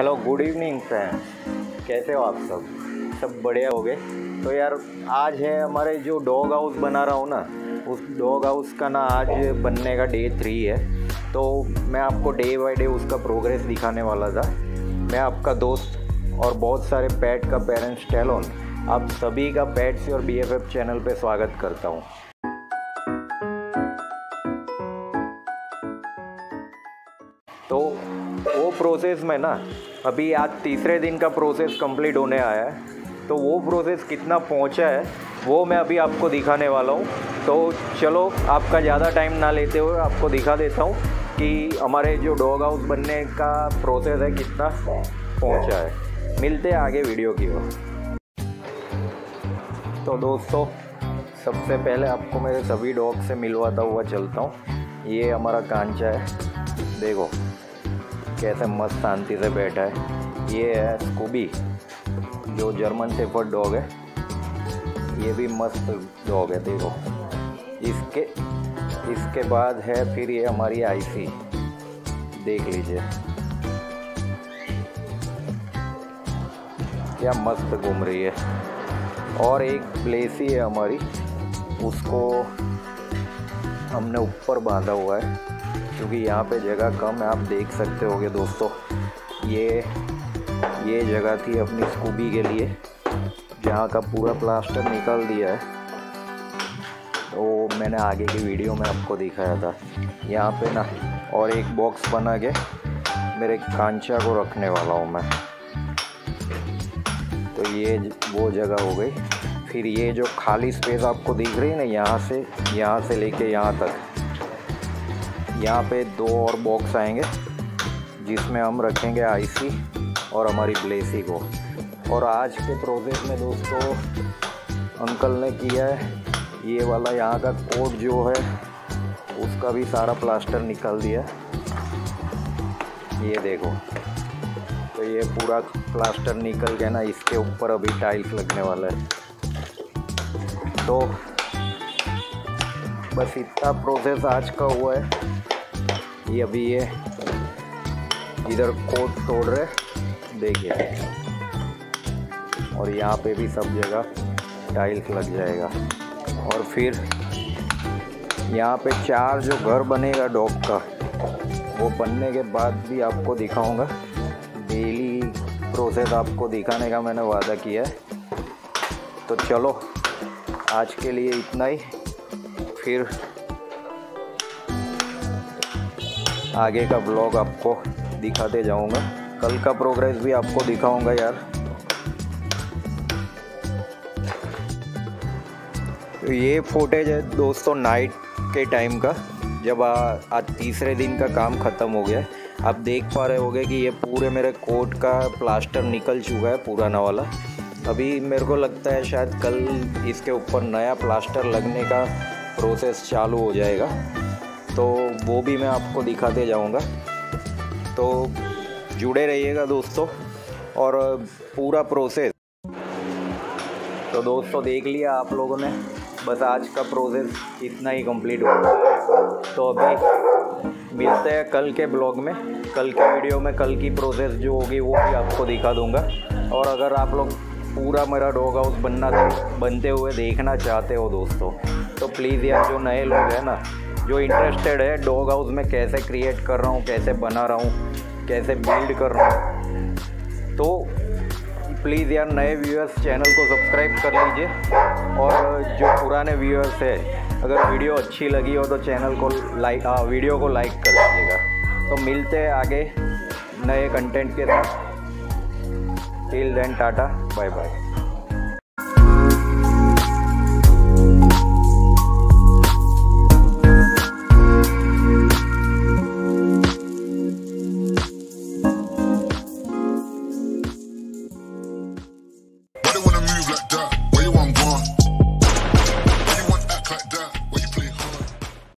Hello good evening friends कैसे हो आप सब? सब बढ़िया हो गए? तो यार, आज है हमारे जो डॉग हाउस बना रहा हूँ ना, उस डॉग हाउस का ना आज बनने का डे थ्री है। तो मैं आपको डे बाय डे उसका प्रोग्रेस दिखाने वाला था। मैं आपका दोस्त और बहुत सारे पैट का पेरेंट्स टेलोन आप सभी का पेट्स और बीएफएफ चैनल पर स्वागत करता हूँ। तो वो प्रोसेस में ना, अभी आज तीसरे दिन का प्रोसेस कंप्लीट होने आया है। तो वो प्रोसेस कितना पहुँचा है, वो मैं अभी आपको दिखाने वाला हूँ। तो चलो, आपका ज़्यादा टाइम ना लेते हुए आपको दिखा देता हूँ कि हमारे जो डॉग हाउस बनने का प्रोसेस है कितना पहुँचा है। मिलते हैं आगे वीडियो की ओर। तो दोस्तों, सबसे पहले आपको मेरे सभी डॉग से मिलवाता हुआ चलता हूँ। ये हमारा कांचा है। देखो। कैसे मस्त शांति से बैठा है। ये है स्कूबी जो जर्मन सेफर्ड डॉग है। ये भी मस्त डॉग है, देखो। इसके इसके बाद है फिर ये हमारी आईसी देख लीजिए। क्या मस्त घूम रही है। और एक प्लेसी है हमारी। उसको हमने ऊपर बांधा हुआ है। क्योंकि यहाँ पे जगह कम है, आप देख सकते होगे दोस्तों। ये ये जगह थी अपनी स्कूबी के लिए, जहाँ का पूरा प्लास्टर निकल दिया है। तो मैंने आगे की वीडियो में आपको दिखाया था। यहाँ पे ना, और एक बॉक्स बना के मेरे कांचा को रखने वाला हूँ मैं। तो ये वो जगह हो गई। फिर ये जो खाली स्पेस आपको दिख रही है ना, यहाँ से यहाँ से लेके यहाँ तक। यहाँ पे दो और बॉक्स आएँगे, जिसमें हम रखेंगे आईसी और हमारी ब्लेसी को। और आज के प्रोजेक्ट में दोस्तों अंकल ने किया है, ये वाला यहाँ का कोट जो है, उसका भी सारा प्लास्टर निकाल दिया ये देखो तो ये पूरा प्लास्टर निकल गया ना, इसके ऊपर अभी टाइल्स लगने वाला है। तो बस इतना प्रोसेस आज का हुआ है। ये अभी ये इधर कोट तोड़ रहे देखिए। और यहाँ पे भी सब जगह टाइल्स लग जाएगा। और फिर यहाँ पे चार जो घर बनेगा डॉग का, वो बनने के बाद भी आपको दिखाऊँगा। डेली प्रोसेस आपको दिखाने का मैंने वादा किया है। तो चलो, आज के लिए इतना ही। फिर आगे का ब्लॉग आपको दिखाते जाऊँगा। कल का प्रोग्रेस भी आपको दिखाऊँगा यार। तो ये फुटेज है दोस्तों नाइट के टाइम का, जब आज तीसरे दिन का काम ख़त्म हो गया। आप देख पा रहे होगे कि ये पूरे मेरे कोट का प्लास्टर निकल चुका है पुराना वाला। अभी मेरे को लगता है शायद कल इसके ऊपर नया प्लास्टर लगने का प्रोसेस चालू हो जाएगा। तो वो भी मैं आपको दिखाते जाऊँगा। तो जुड़े रहिएगा दोस्तों, और पूरा प्रोसेस तो दोस्तों, देख लिया आप लोगों ने, बस आज का प्रोसेस इतना ही कंप्लीट हुआ। तो अभी मिलते हैं कल के ब्लॉग में, कल के वीडियो में, कल की प्रोसेस जो होगी वो भी आपको दिखा दूँगा। और अगर आप लोग पूरा मेरा डॉग हाउस बनना, बनते हुए देखना चाहते हो दोस्तों तो प्लीज़ यार, जो नए लोग हैं ना जो इंटरेस्टेड है डॉग हाउस में कैसे क्रिएट कर रहा हूँ, कैसे बना रहा हूँ, कैसे बिल्ड कर रहा हूँ। तो प्लीज़ यार, नए व्यूअर्स चैनल को सब्सक्राइब कर लीजिए। और जो पुराने व्यूअर्स है, अगर वीडियो अच्छी लगी हो तो चैनल को लाइक वीडियो को लाइक कर लीजिएगा। तो मिलते हैं आगे नए कंटेंट के साथ। Till then tata bye bye